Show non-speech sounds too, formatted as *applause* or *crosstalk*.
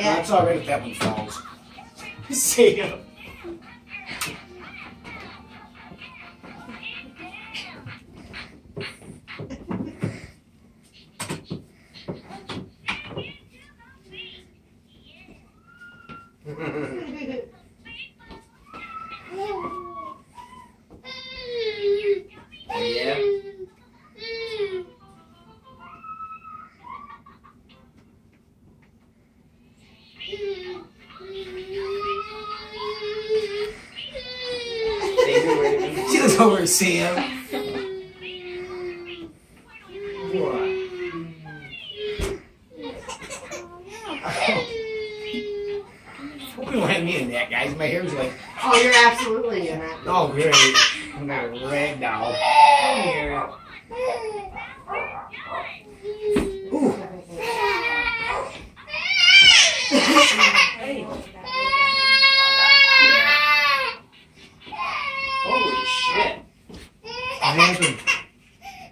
Yeah. That's all right if that one falls. *laughs* Sam. yeah. *laughs* She looks *laughs* over at Sam. What? Hope you don't have me in that, guys. My hair's like, Oh, you're absolutely in it. oh, great. I'm got a rag doll. Come here. Ooh. Holy What happened?